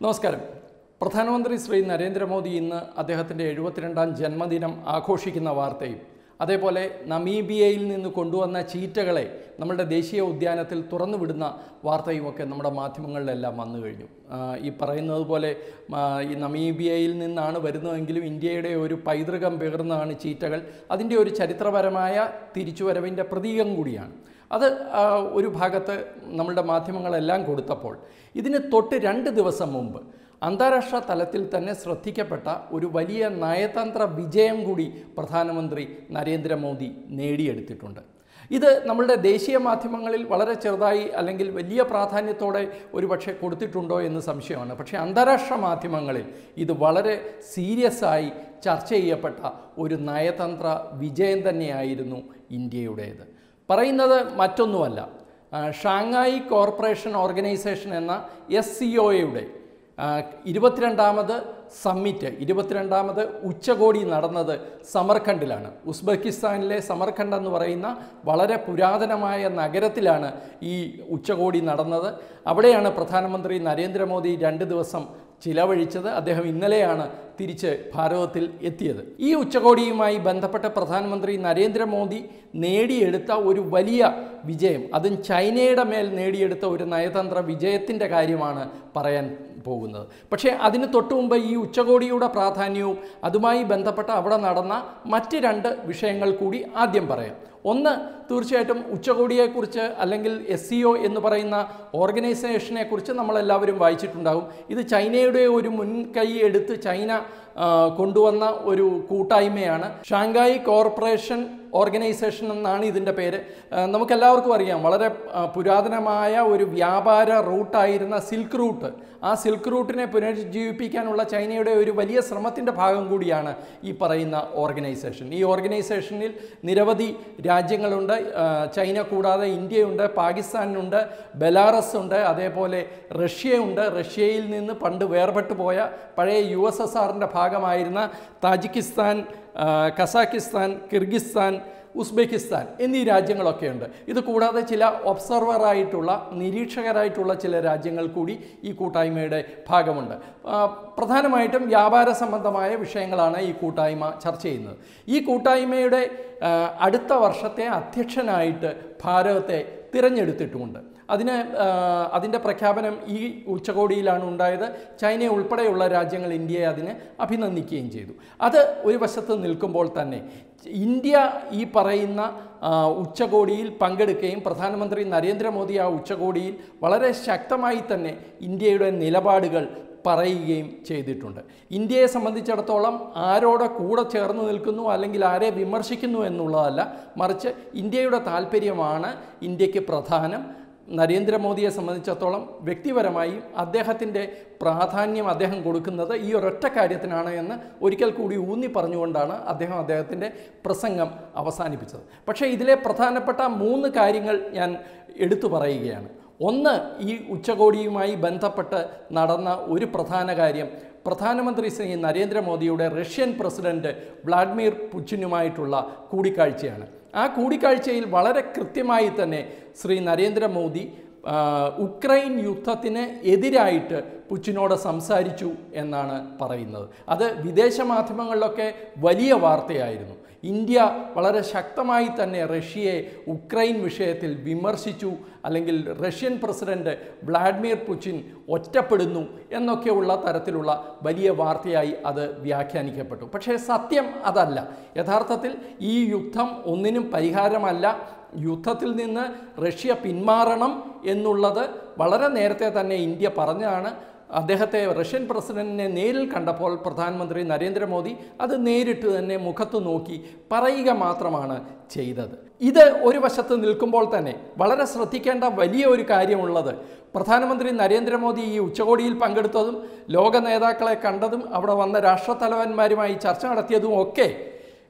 നമസ്കാരം. പ്രധാനമന്ത്രി ശ്രീ നരേന്ദ്രമോദി ഇന്ന് അദ്ദേഹത്തിന്റെ എഴുപത്തിരണ്ടാം ജന്മദിനം ആഘോഷിക്കുന്ന വാർത്തയും അതേപോലെ നമീബിയയിൽ നിന്ന് കൊണ്ടുവന്ന ചീറ്റകളെ നമ്മുടെ ദേശീയ ഉദ്യാനത്തിൽ തുറന്നുവിടുന്ന വാർത്തയുമൊക്കെ നമ്മുടെ മാധ്യമങ്ങളിലെല്ലാം വന്നു കഴിഞ്ഞു. ഈ പറയുന്നത് പോലെ ഈ നമീബിയയിൽ നിന്നാണ് വരുന്നതെങ്കിലും ഇന്ത്യയുടെ ഒരു പൈതൃകം പേർന്നതാണ് ചീറ്റകൾ. അതിന്റെ ഒരു ചരിത്രപരമായ തിരിച്ചുവരവിന്റെ പ്രതീകം കൂടിയാണ്. അത് ഒരു ഭാഗത്ത് നമ്മളുടെ മാധ്യമങ്ങളെല്ലാം കൊടുത്തപ്പോൾ ഇതിന് തൊട്ട് രണ്ട് ദിവസം മുമ്പ് അന്താരാഷ്ട്ര തലത്തിൽ തന്നെ ശ്രദ്ധിക്കപ്പെട്ട ഒരു വലിയ നയതന്ത്ര വിജയം കൂടി പ്രധാനമന്ത്രി നരേന്ദ്രമോദി നേടിയെടുത്തിട്ടുണ്ട്. ഇത് നമ്മളുടെ ദേശീയ മാധ്യമങ്ങളിൽ വളരെ ചെറുതായി അല്ലെങ്കിൽ വലിയ പ്രാധാന്യത്തോടെ ഒരു പക്ഷേ കൊടുത്തിട്ടുണ്ടോ എന്ന് സംശയമാണ്. പക്ഷേ അന്താരാഷ്ട്ര മാധ്യമങ്ങളിൽ ഇത് വളരെ സീരിയസ് ആയി ചർച്ച ചെയ്യപ്പെട്ട ഒരു നയതന്ത്ര വിജയം തന്നെയായിരുന്നു ഇന്ത്യയുടേത്. പറയുന്നത് മറ്റൊന്നുമല്ല. ആ, ഷാങ്ഹായി കോർപ്പറേഷൻ ഓർഗനൈസേഷൻ എന്ന എസ് സി ഒയുടെ ഇരുപത്തിരണ്ടാമത് സമ്മിറ്റ് ഇരുപത്തിരണ്ടാമത് ഉച്ചകോടി നടന്നത് സമർഖണ്ഡിലാണ്. ഉസ്ബെക്കിസ്ഥാനിലെ സമർഖണ്ഡ് എന്ന് പറയുന്ന വളരെ പുരാതനമായ നഗരത്തിലാണ് ഈ ഉച്ചകോടി നടന്നത്. അവിടെയാണ് പ്രധാനമന്ത്രി നരേന്ദ്രമോദി രണ്ട് ദിവസം ചിലവഴിച്ചത് അദ്ദേഹം ഇന്നലെയാണ് തിരിച്ച് ഭാരതത്തിൽ എത്തിയത്. ഈ ഉച്ചകോടിയുമായി ബന്ധപ്പെട്ട പ്രധാനമന്ത്രി നരേന്ദ്രമോദി നേടിയെടുത്ത ഒരു വലിയ വിജയം അതും ചൈനയുടെ മേൽ നേടിയെടുത്ത ഒരു നയതന്ത്ര വിജയത്തിന്റെ കാര്യമാണ് പറയാൻ പോകുന്നത്. പക്ഷേ അതിന് തൊട്ടു മുമ്പ് ഈ ഉച്ചകോടിയുടെ പ്രാധാന്യവും അതുമായി ബന്ധപ്പെട്ട അവിടെ നടന്ന മറ്റ് രണ്ട് വിഷയങ്ങൾ കൂടി ആദ്യം പറയാം. ഒന്ന് തീർച്ചയായിട്ടും ഉച്ചകോടിയെക്കുറിച്ച് അല്ലെങ്കിൽ എസ് സി ഒ എന്ന് പറയുന്ന ഓർഗനൈസേഷനെക്കുറിച്ച് നമ്മളെല്ലാവരും വായിച്ചിട്ടുണ്ടാകും. ഇത് ചൈനയുടെ ഒരു മുൻകൈ എടുത്ത് ചൈന കൊണ്ടുവന്ന ഒരു കൂട്ടായ്മയാണ്. ഷാങ്കായ് കോർപ്പറേഷൻ ഓർഗനൈസേഷൻ എന്നാണ് ഇതിന്റെ പേര്. നമുക്കെല്ലാവർക്കും അറിയാം വളരെ പുരാതനമായ ഒരു വ്യാപാര റൂട്ടായിരുന്ന സിൽക്ക് റൂട്ട്. ആ സിൽക്ക് റൂട്ടിനെ പുനരുജ്ജീവിപ്പിക്കാനുള്ള ചൈനയുടെ ഒരു വലിയ ശ്രമത്തിന്റെ ഭാഗം കൂടിയാണ് ഈ പറയുന്ന ഓർഗനൈസേഷൻ. ഈ ഓർഗനൈസേഷനിൽ നിരവധി രാജ്യങ്ങളുണ്ട്. ചൈന കൂടാതെ ഇന്ത്യയുണ്ട് പാകിസ്ഥാനുണ്ട് ബെലാറസ് ഉണ്ട് അതേപോലെ റഷ്യയുണ്ട്. റഷ്യയിൽ നിന്ന് പണ്ട് വേർപെട്ടു പോയ പഴയ യു എസ് എസ് ആറിന്റെ ഭാഗമായിരുന്ന താജിക്കിസ്ഥാൻ കസാക്കിസ്ഥാൻ കിർഗിസ്ഥാൻ ഉസ്ബെക്കിസ്ഥാൻ എന്നീ രാജ്യങ്ങളൊക്കെയുണ്ട്. ഇത് കൂടാതെ ചില ഒബ്സർവറായിട്ടുള്ള നിരീക്ഷകരായിട്ടുള്ള ചില രാജ്യങ്ങൾ കൂടി ഈ കൂട്ടായ്മയുടെ ഭാഗമുണ്ട്. പ്രധാനമായിട്ടും വ്യാപാര സംബന്ധമായ വിഷയങ്ങളാണ് ഈ കൂട്ടായ്മ ചർച്ച ചെയ്യുന്നത്. ഈ കൂട്ടായ്മയുടെ അടുത്ത വർഷത്തെ അധ്യക്ഷനായിട്ട് ഭാരതത്തെ തിരഞ്ഞെടുത്തിട്ടുമുണ്ട്. അതിന് അതിന്റെ പ്രഖ്യാപനം ഈ ഉച്ചകോടിയിലാണ് ഉണ്ടായത്. ചൈന ഉൾപ്പെടെയുള്ള രാജ്യങ്ങൾ ഇന്ത്യയെ അതിനെ അഭിനന്ദിക്കുകയും ചെയ്തു. അത് ഒരു വശത്ത് നിൽക്കുമ്പോൾ തന്നെ ഇന്ത്യ ഈ പറയുന്ന ഉച്ചകോടിയിൽ പങ്കെടുക്കുകയും പ്രധാനമന്ത്രി നരേന്ദ്രമോദി ആ ഉച്ചകോടിയിൽ വളരെ ശക്തമായി തന്നെ ഇന്ത്യയുടെ നിലപാടുകൾ പറയുകയും ചെയ്തിട്ടുണ്ട്. ഇന്ത്യയെ സംബന്ധിച്ചിടത്തോളം ആരോടെ കൂടെ ചേർന്ന് നിൽക്കുന്നു അല്ലെങ്കിൽ ആരെ വിമർശിക്കുന്നു എന്നുള്ളതല്ല മറിച്ച് ഇന്ത്യയുടെ താല്പര്യമാണ് ഇന്ത്യയ്ക്ക് പ്രധാനം. നരേന്ദ്രമോദിയെ സംബന്ധിച്ചിടത്തോളം വ്യക്തിപരമായും അദ്ദേഹത്തിന്റെ പ്രാധാന്യം അദ്ദേഹം കൊടുക്കുന്നത് ഈ ഒരൊറ്റ കാര്യത്തിനാണ് എന്ന് ഒരിക്കൽ കൂടി ഊന്നി പറഞ്ഞുകൊണ്ടാണ് അദ്ദേഹം അദ്ദേഹത്തിന്റെ പ്രസംഗം അവസാനിപ്പിച്ചത്. പക്ഷേ ഇതിലെ പ്രധാനപ്പെട്ട മൂന്ന് കാര്യങ്ങൾ ഞാൻ എടുത്തു പറയുകയാണ്. ഒന്ന് ഈ ഉച്ചകോടിയുമായി ബന്ധപ്പെട്ട് നടന്ന ഒരു പ്രധാന കാര്യം പ്രധാനമന്ത്രി ശ്രീ നരേന്ദ്രമോദിയുടെ റഷ്യൻ പ്രസിഡന്റ് വ്ളാഡിമിർ പുച്ചിനുമായിട്ടുള്ള കൂടിക്കാഴ്ചയാണ്. ആ കൂടിക്കാഴ്ചയിൽ വളരെ കൃത്യമായി തന്നെ ശ്രീ നരേന്ദ്രമോദി ഉക്രൈൻ യുദ്ധത്തിന് എതിരായിട്ട് പുച്ചിനോട് സംസാരിച്ചു എന്നാണ് പറയുന്നത്. അത് വിദേശ മാധ്യമങ്ങളിലൊക്കെ വലിയ വാർത്തയായിരുന്നു. ഇന്ത്യ വളരെ ശക്തമായി തന്നെ റഷ്യയെ ഉക്രൈൻ വിഷയത്തിൽ വിമർശിച്ചു അല്ലെങ്കിൽ റഷ്യൻ പ്രസിഡന്റ് വ്ളാഡിമിർ പുച്ചിൻ ഒറ്റപ്പെടുന്നു എന്നൊക്കെയുള്ള തരത്തിലുള്ള വലിയ വാർത്തയായി അത് വ്യാഖ്യാനിക്കപ്പെട്ടു. പക്ഷേ സത്യം അതല്ല. യഥാർത്ഥത്തിൽ ഈ യുദ്ധം ഒന്നിനും പരിഹാരമല്ല. യുദ്ധത്തിൽ നിന്ന് റഷ്യ പിന്മാറണം എന്നുള്ളത് വളരെ നേരത്തെ തന്നെ ഇന്ത്യ പറഞ്ഞതാണ്. അദ്ദേഹത്തെ റഷ്യൻ പ്രസിഡന്റിനെ നേരിൽ കണ്ടപ്പോൾ പ്രധാനമന്ത്രി നരേന്ദ്രമോദി അത് നേരിട്ട് തന്നെ മുഖത്തു നോക്കി പറയുക മാത്രമാണ് ചെയ്തത്. ഇത് ഒരു വശത്ത് നിൽക്കുമ്പോൾ തന്നെ വളരെ ശ്രദ്ധിക്കേണ്ട വലിയ ഒരു കാര്യമുള്ളത്. പ്രധാനമന്ത്രി നരേന്ദ്രമോദി ഈ ഉച്ചകോടിയിൽ പങ്കെടുത്തതും ലോക നേതാക്കളെ കണ്ടതും അവിടെ വന്ന രാഷ്ട്രത്തലവന്മാരുമായി ചർച്ച നടത്തിയതും ഒക്കെ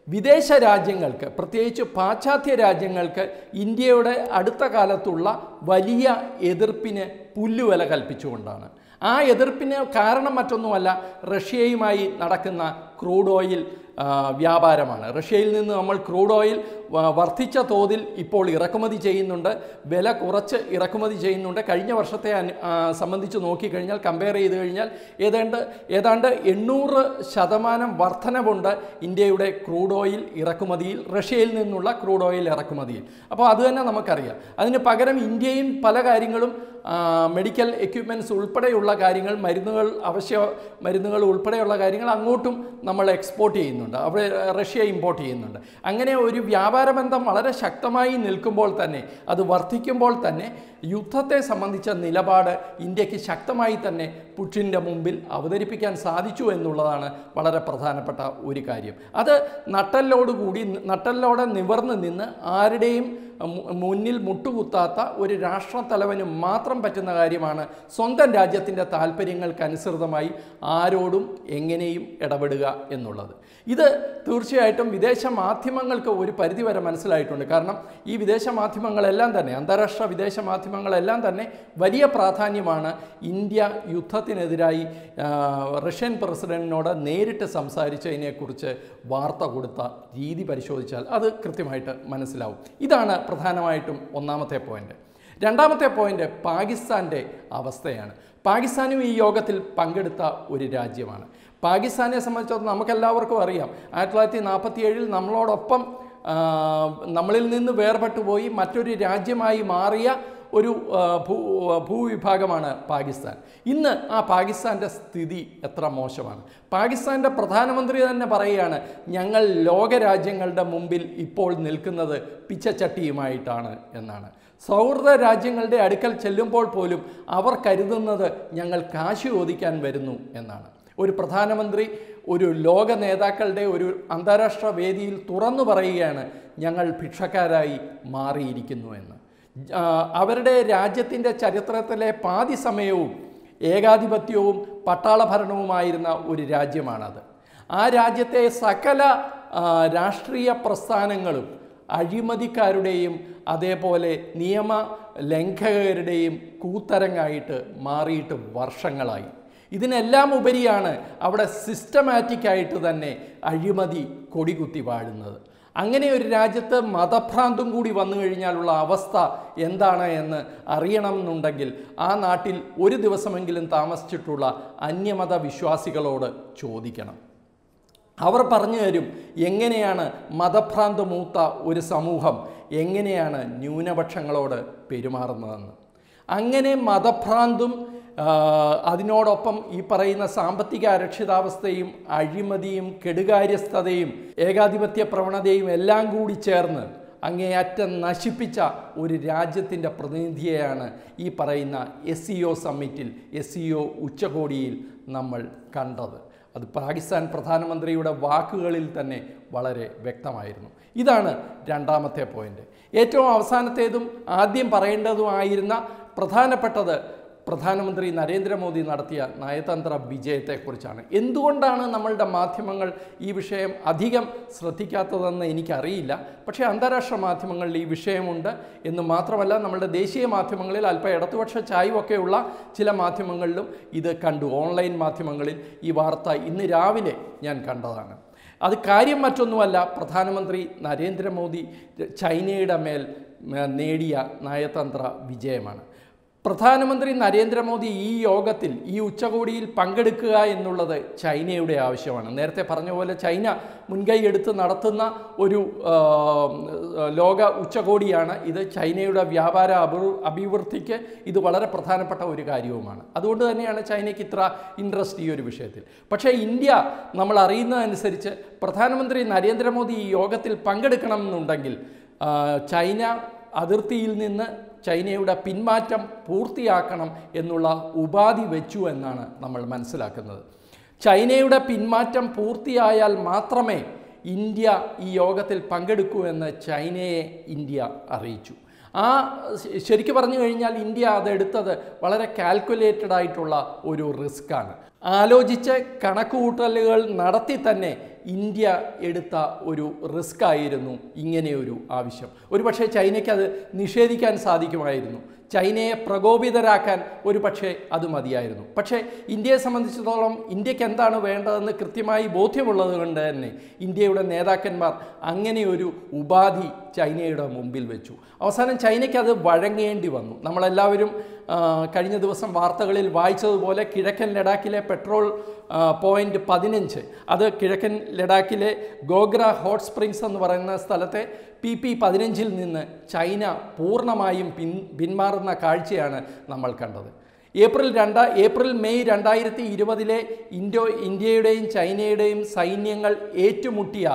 വിദേശ രാജ്യങ്ങൾക്ക് പ്രത്യേകിച്ച് പാശ്ചാത്യ രാജ്യങ്ങൾക്ക് ഇന്ത്യയുടെ അടുത്ത കാലത്തുള്ള വലിയ എതിർപ്പിന് പുല്ലുവില കൽപ്പിച്ചുകൊണ്ടാണ്. ആ എതിർപ്പിന് കാരണം മറ്റൊന്നുമല്ല റഷ്യയുമായി നടക്കുന്ന ക്രൂഡ് ഓയിൽ. വ്യാപാരമാണ്. റഷ്യയിൽ നിന്ന് നമ്മൾ ക്രൂഡ് ഓയിൽ വർദ്ധിച്ച തോതിൽ ഇപ്പോൾ ഇറക്കുമതി ചെയ്യുന്നുണ്ട്. വില കുറച്ച് ഇറക്കുമതി ചെയ്യുന്നുണ്ട്. കഴിഞ്ഞ വർഷത്തെ സംബന്ധിച്ച് നോക്കിക്കഴിഞ്ഞാൽ കമ്പയർ ചെയ്ത് കഴിഞ്ഞാൽ ഏതാണ്ട് ഏതാണ്ട് എണ്ണൂറ് ശതമാനം വർധനവുണ്ട് ഇന്ത്യയുടെ ക്രൂഡ് ഓയിൽ ഇറക്കുമതിയിൽ റഷ്യയിൽ നിന്നുള്ള ക്രൂഡ് ഓയിൽ ഇറക്കുമതിയിൽ. അപ്പോൾ അത് തന്നെ നമുക്കറിയാം. അതിന് പകരം ഇന്ത്യയും പല കാര്യങ്ങളും മെഡിക്കൽ എക്യുപ്മെന്റ്സ് ഉൾപ്പെടെയുള്ള കാര്യങ്ങൾ മരുന്നുകൾ അവശ്യ മരുന്നുകൾ ഉൾപ്പെടെയുള്ള കാര്യങ്ങൾ അങ്ങോട്ടും നമ്മൾ എക്സ്പോർട്ട് ചെയ്യുന്നുണ്ട്. അവിടെ റഷ്യ ഇമ്പോർട്ട് ചെയ്യുന്നുണ്ട്. അങ്ങനെ ഒരു വ്യാപാര ബന്ധം വളരെ ശക്തമായി നിൽക്കുമ്പോൾ തന്നെ അത് വർദ്ധിക്കുമ്പോൾ തന്നെ യുദ്ധത്തെ സംബന്ധിച്ച നിലപാട് ഇന്ത്യയ്ക്ക് ശക്തമായി തന്നെ പുടിന്റെ മുമ്പിൽ അവതരിപ്പിക്കാൻ സാധിച്ചു എന്നുള്ളതാണ് വളരെ പ്രധാനപ്പെട്ട ഒരു കാര്യം. അത് നട്ടല്ലോടുകൂടി നട്ടല്ലോടെ നിവർന്ന് നിന്ന് ആരുടെയും മുന്നിൽ മുട്ടുകുത്താത്ത ഒരു രാഷ്ട്രത്തലവന് മാത്രം പറ്റുന്ന കാര്യമാണ് സ്വന്തം രാജ്യത്തിന്റെ താല്പര്യങ്ങൾക്കനുസൃതമായി ആരോടും എങ്ങനെയും ഇടപെടുക എന്നുള്ളത്. ഇത് തീർച്ചയായിട്ടും വിദേശ മാധ്യമങ്ങൾക്ക് ഒരു പരിധിവരെ മനസ്സിലായിട്ടുണ്ട്. കാരണം ഈ വിദേശ മാധ്യമങ്ങളെല്ലാം തന്നെ അന്താരാഷ്ട്ര വിദേശ മാധ്യമങ്ങളെല്ലാം തന്നെ വലിയ പ്രാധാന്യമാണ് ഇന്ത്യ യുദ്ധത്തിനെതിരായി റഷ്യൻ പ്രസിഡന്റിനോട് നേരിട്ട് സംസാരിച്ചതിനെക്കുറിച്ച് വാർത്ത കൊടുത്ത രീതി പരിശോധിച്ചാൽ അത് കൃത്യമായിട്ട് മനസ്സിലാവും. ഇതാണ് പ്രധാനമായിട്ടും ഒന്നാമത്തെ പോയിന്റ്. രണ്ടാമത്തെ പോയിന്റ് പാകിസ്ഥാന്റെ അവസ്ഥയാണ്. പാകിസ്ഥാനും ഈ യോഗത്തിൽ പങ്കെടുത്ത ഒരു രാജ്യമാണ്. പാകിസ്ഥാനെ സംബന്ധിച്ചിടത്തോളം നമുക്കെല്ലാവർക്കും അറിയാം. ആയിരത്തി തൊള്ളായിരത്തി നാൽപ്പത്തി ഏഴിൽ നമ്മളോടൊപ്പം നമ്മളിൽ നിന്ന് വേർപെട്ടു പോയി മറ്റൊരു രാജ്യമായി മാറിയ ഒരു ഭൂ ഭൂവിഭാഗമാണ് പാകിസ്ഥാൻ. ഇന്ന് ആ പാകിസ്ഥാന്റെ സ്ഥിതി എത്ര മോശമാണ്? പാകിസ്ഥാന്റെ പ്രധാനമന്ത്രി തന്നെ പറയുകയാണ് ഞങ്ങൾ ലോകരാജ്യങ്ങളുടെ മുമ്പിൽ ഇപ്പോൾ നിൽക്കുന്നത് പിച്ചച്ചട്ടിയുമായിട്ടാണ് എന്നാണ്. സൗഹൃദ രാജ്യങ്ങളുടെ അടുക്കൽ ചെല്ലുമ്പോൾ പോലും അവർ കരുതുന്നത് ഞങ്ങൾ കാശ് ചോദിക്കാൻ വരുന്നു എന്നാണ്. ഒരു പ്രധാനമന്ത്രി ഒരു ലോക നേതാക്കളുടെ ഒരു അന്താരാഷ്ട്ര വേദിയിൽ തുറന്നു പറയുകയാണ് ഞങ്ങൾ ഭിക്ഷക്കാരായി മാറിയിരിക്കുന്നു എന്ന്. അവരുടെ രാജ്യത്തിന്റെ ചരിത്രത്തിലെ പാതി സമയവും ഏകാധിപത്യവും പട്ടാളഭരണവുമായിരുന്ന ഒരു രാജ്യമാണത്. ആ രാജ്യത്തെ സകല രാഷ്ട്രീയ പ്രസ്ഥാനങ്ങളും അഴിമതിക്കാരുടെയും അതേപോലെ നിയമ ലംഘകരുടെയും കൂത്തരങ്ങായിട്ട് മാറിയിട്ട് വർഷങ്ങളായി. ഇതിനെല്ലാം ഉപരിയാണ് അവിടെ സിസ്റ്റമാറ്റിക്കായിട്ട് തന്നെ അഴിമതി കൊടികുത്തി വാഴുന്നത്. അങ്ങനെ ഒരു രാജ്യത്ത് മതഭ്രാന്തും കൂടി വന്നു കഴിഞ്ഞാലുള്ള അവസ്ഥ എന്താണ് എന്ന് അറിയണമെന്നുണ്ടെങ്കിൽ ആ നാട്ടിൽ ഒരു ദിവസമെങ്കിലും താമസിച്ചിട്ടുള്ള അന്യമത വിശ്വാസികളോട് ചോദിക്കണം. അവർ പറഞ്ഞു തരും എങ്ങനെയാണ് മതഭ്രാന്ത് മൂത്ത ഒരു സമൂഹം? എങ്ങനെയാണ് ന്യൂനപക്ഷങ്ങളോട് പെരുമാറുന്നതെന്ന്? അങ്ങനെ മതഭ്രാന്തും അതിനോടൊപ്പം ഈ പറയുന്ന സാമ്പത്തിക അരക്ഷിതാവസ്ഥയും അഴിമതിയും കെടുകാര്യസ്ഥതയും ഏകാധിപത്യ പ്രവണതയും എല്ലാം കൂടി ചേർന്ന് അങ്ങേയറ്റം നശിപ്പിച്ച ഒരു രാജ്യത്തിന്റെ പ്രതിനിധിയെയാണ് ഈ പറയുന്ന എസ് സി ഒ സമ്മിറ്റിൽ എസ് സി ഒ ഉച്ചകോടിയിൽ നമ്മൾ കണ്ടത്. അത് പാകിസ്ഥാൻ പ്രധാനമന്ത്രിയുടെ വാക്കുകളിൽ തന്നെ വളരെ വ്യക്തമായിരുന്നു. ഇതാണ് രണ്ടാമത്തെ പോയിന്റ് ഏറ്റവും അവസാനത്തേതും ആദ്യം പറയേണ്ടതുമായിരുന്ന പ്രധാനപ്പെട്ടത് പ്രധാനമന്ത്രി നരേന്ദ്രമോദി നടത്തിയ നയതന്ത്ര വിജയത്തെക്കുറിച്ചാണ്. എന്തുകൊണ്ടാണ് നമ്മളുടെ മാധ്യമങ്ങൾ ഈ വിഷയം അധികം ശ്രദ്ധിക്കാത്തതെന്ന് എനിക്കറിയില്ല. പക്ഷേ അന്താരാഷ്ട്ര മാധ്യമങ്ങളിൽ ഈ വിഷയമുണ്ട് എന്ന് മാത്രമല്ല നമ്മളുടെ ദേശീയ മാധ്യമങ്ങളിൽ അല്പം ഇടതുപക്ഷ ചായ്വൊക്കെയുള്ള ചില മാധ്യമങ്ങളിലും ഇത് കണ്ടു. ഓൺലൈൻ മാധ്യമങ്ങളിൽ ഈ വാർത്ത ഇന്ന് രാവിലെ ഞാൻ കണ്ടതാണ്. അത് കാര്യം മറ്റൊന്നുമല്ല പ്രധാനമന്ത്രി നരേന്ദ്രമോദി ചൈനയുടെ മേൽ നേടിയ നയതന്ത്ര വിജയമാണ്. പ്രധാനമന്ത്രി നരേന്ദ്രമോദി ഈ യോഗത്തിൽ ഈ ഉച്ചകോടിയിൽ പങ്കെടുക്കുക എന്നുള്ളത് ചൈനയുടെ ആവശ്യമാണ്. നേരത്തെ പറഞ്ഞ പോലെ ചൈന മുൻകൈ എടുത്ത് നടത്തുന്ന ഒരു ലോക ഉച്ചകോടിയാണ് ഇത്. ചൈനയുടെ വ്യാപാര അഭി അഭിവൃദ്ധിക്ക് ഇത് വളരെ പ്രധാനപ്പെട്ട ഒരു കാര്യവുമാണ്. അതുകൊണ്ട് തന്നെയാണ് ചൈനയ്ക്ക് ഇത്ര ഇൻട്രസ്റ്റ് ഈ ഒരു വിഷയത്തിൽ. പക്ഷേ ഇന്ത്യ നമ്മൾ അറിയുന്നതനുസരിച്ച് പ്രധാനമന്ത്രി നരേന്ദ്രമോദി ഈ യോഗത്തിൽ പങ്കെടുക്കണമെന്നുണ്ടെങ്കിൽ ചൈന അതിർത്തിയിൽ നിന്ന് ചൈനയുടെ പിന്മാറ്റം പൂർത്തിയാക്കണം എന്നുള്ള ഉപാധി വെച്ചു എന്നാണ് നമ്മൾ മനസ്സിലാക്കുന്നത്. ചൈനയുടെ പിന്മാറ്റം പൂർത്തിയായാൽ മാത്രമേ ഇന്ത്യ ഈ യോഗത്തിൽ പങ്കെടുക്കൂ എന്ന് ചൈനയെ ഇന്ത്യ അറിയിച്ചു. ആ ശരിക്കും പറഞ്ഞു കഴിഞ്ഞാൽ ഇന്ത്യ അതെടുത്തത് വളരെ കാൽക്കുലേറ്റഡ് ആയിട്ടുള്ള ഒരു റിസ്ക്കാണ് ആലോചിച്ച് കണക്കുകൂട്ടലുകൾ നടത്തി തന്നെ ഇന്ത്യ എടുത്ത ഒരു റിസ്ക് ആയിരുന്നു ഇങ്ങനെയൊരു ആവശ്യം. ഒരുപക്ഷെ ചൈനയ്ക്ക് അത് നിഷേധിക്കാൻ സാധിക്കുമായിരുന്നു. ചൈനയെ പ്രകോപിതരാക്കാൻ ഒരു പക്ഷേ അത് മതിയായിരുന്നു. പക്ഷേ ഇന്ത്യയെ സംബന്ധിച്ചിടത്തോളം ഇന്ത്യയ്ക്ക് എന്താണ് വേണ്ടതെന്ന് കൃത്യമായി ബോധ്യമുള്ളത് കൊണ്ട് തന്നെ ഇന്ത്യയുടെ നേതാക്കന്മാർ അങ്ങനെയൊരു ഉപാധി ചൈനയുടെ മുമ്പിൽ വെച്ചു. അവസാനം ചൈനയ്ക്ക് അത് വഴങ്ങേണ്ടി വന്നു. നമ്മളെല്ലാവരും കഴിഞ്ഞ ദിവസം വാർത്തകളിൽ വായിച്ചതുപോലെ കിഴക്കൻ ലഡാക്കിലെ പെട്രോൾ പോയിന്റ് പതിനഞ്ച്. അത് കിഴക്കൻ ലഡാക്കിലെ ഗോഗ്ര ഹോട്ട് സ്പ്രിങ്സ് എന്ന് പറയുന്ന സ്ഥലത്തെ പി പി പതിനഞ്ചിൽ നിന്ന് ചൈന പൂർണമായും പിൻ പിന്മാറുന്ന കാഴ്ചയാണ് നമ്മൾ കണ്ടത്. ഏപ്രിൽ രണ്ട ഏപ്രിൽ മെയ് രണ്ടായിരത്തി ഇരുപതിലെ ഇൻഡോ ഇന്ത്യയുടെയും ചൈനയുടെയും സൈന്യങ്ങൾ ഏറ്റുമുട്ടിയ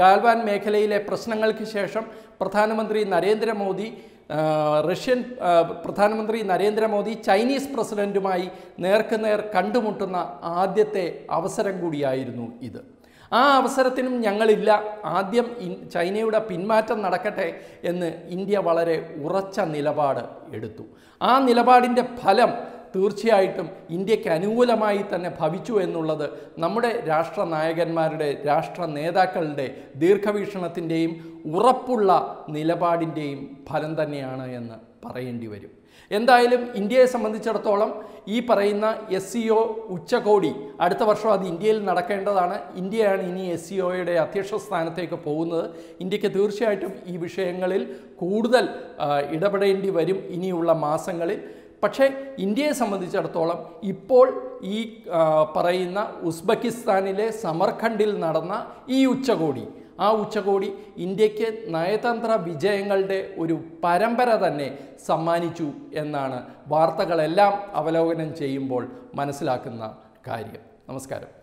ഗാൽവാൻ മേഖലയിലെ പ്രശ്നങ്ങൾക്ക് ശേഷം പ്രധാനമന്ത്രി നരേന്ദ്രമോദി റഷ്യൻ പ്രധാനമന്ത്രി നരേന്ദ്രമോദി ചൈനീസ് പ്രസിഡന്റുമായി നേർക്കുനേർ കണ്ടുമുട്ടുന്ന ആദ്യത്തെ അവസരം കൂടിയായിരുന്നു ഇത്. ആ അവസരത്തിനും ഞങ്ങളില്ല ആദ്യം ചൈനയുടെ പിന്മാറ്റം നടക്കട്ടെ എന്ന് ഇന്ത്യ വളരെ ഉറച്ച നിലപാട് എടുത്തു. ആ നിലപാടിന്റെ ഫലം തീർച്ചയായിട്ടും ഇന്ത്യയ്ക്ക് അനുകൂലമായി തന്നെ ഭവിച്ചു എന്നുള്ളത് നമ്മുടെ രാഷ്ട്ര നായകന്മാരുടെ രാഷ്ട്ര നേതാക്കളുടെ ദീർഘവീക്ഷണത്തിന്റെയും ഉറപ്പുള്ള നിലപാടിന്റെയും ഫലം തന്നെയാണ് എന്ന് പറയേണ്ടി വരും. എന്തായാലും ഇന്ത്യയെ സംബന്ധിച്ചിടത്തോളം ഈ പറയുന്ന എസ് സി ഒ ഉച്ചകോടി അടുത്ത വർഷം അത് ഇന്ത്യയിൽ നടക്കേണ്ടതാണ്. ഇന്ത്യയാണ് ഇനി എസ് സി ഒയുടെ അധ്യക്ഷ സ്ഥാനത്തേക്ക് പോകുന്നത്. ഇന്ത്യയ്ക്ക് തീർച്ചയായിട്ടും ഈ വിഷയങ്ങളിൽ കൂടുതൽ ഇടപെടേണ്ടി വരും ഇനിയുള്ള മാസങ്ങളിൽ. പക്ഷേ ഇന്ത്യയെ സംബന്ധിച്ചിടത്തോളം ഇപ്പോൾ ഈ പറയുന്ന ഉസ്ബെക്കിസ്ഥാനിലെ സമർഖണ്ഡിൽ നടന്ന ഈ ഉച്ചകോടി ആ ഉച്ചകോടി ഇന്ത്യയ്ക്ക് നയതന്ത്ര വിജയങ്ങളുടെ ഒരു പരമ്പര തന്നെ സമ്മാനിച്ചു എന്നാണ് വാർത്തകളെല്ലാം അവലോകനം ചെയ്യുമ്പോൾ മനസ്സിലാക്കുന്ന കാര്യം. നമസ്കാരം.